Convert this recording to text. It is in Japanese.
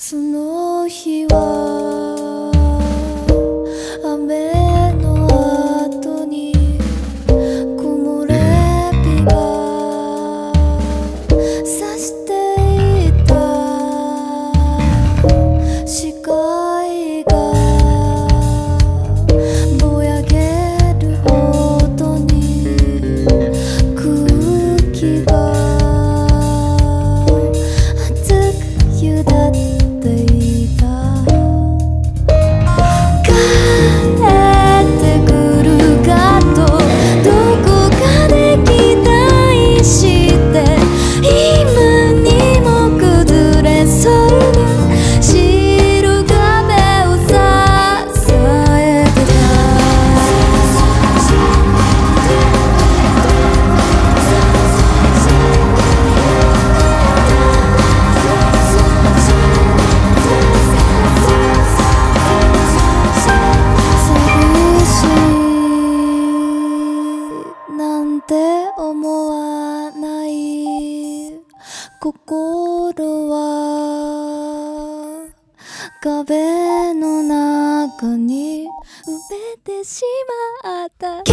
その日はって思わない。心は壁の中に埋めてしまった。